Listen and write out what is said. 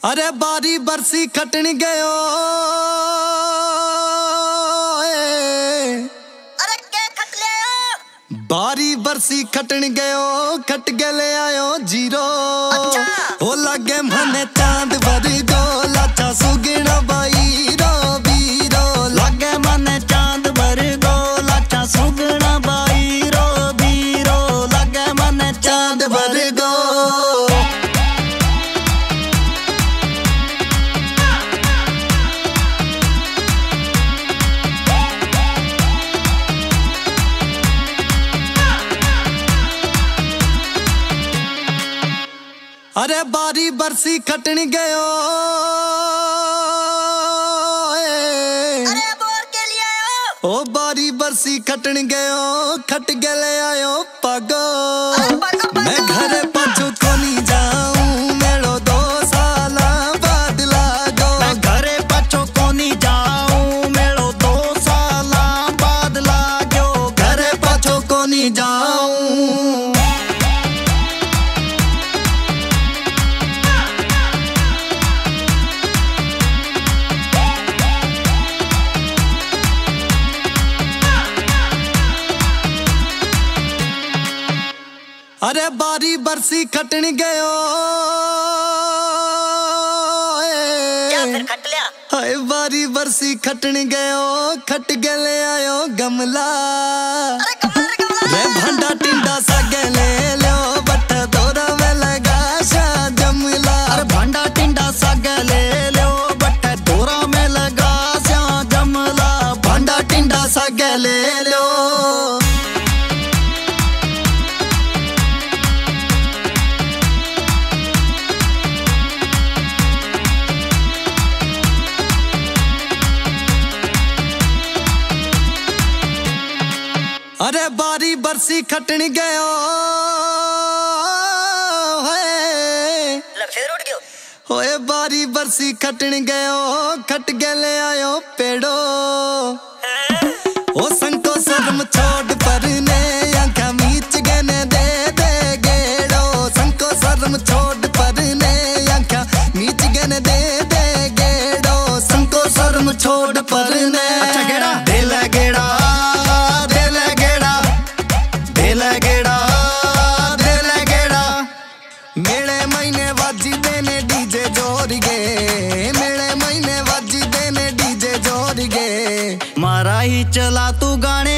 अरे बारी बरसी खटन गयो अरे के खट ले बारी बरसी खटन गयो खट गले आयो ज़ीरो अच्छा। हो लगे अरे बारी बरसी खटन गयो अरे बोर के लिए आयो ओ बारी बरसी खटन गयो खट गले आयो अरे बारी बरसी खटन गयो। लिया हाय बारी बरसी खटन गयो खट गले आयो गमला। कमला भंडा टिंडा सा गले लो बट दोरा में लगा शा जमला। अरे भांडा टिंडा साग ले लो बट दोरा में लगा स्या जमला। भंडा टिंडा सा गले लो बरसी खटन गयो। है ले फिर उठ गयो। होए बारी बरसी खटन गयो। खट गले आयो पेड़ो। ओ संको शर्म छोड़ परने आंखा मीच गने दे दे गेड़ो। संको शर्म छोड़ परने आंखा मीच गने दे दे गेड़ो। संको शर्म छोड़ परने अच्छा गेड़ा। दिल गेड़ा। चला तू गाने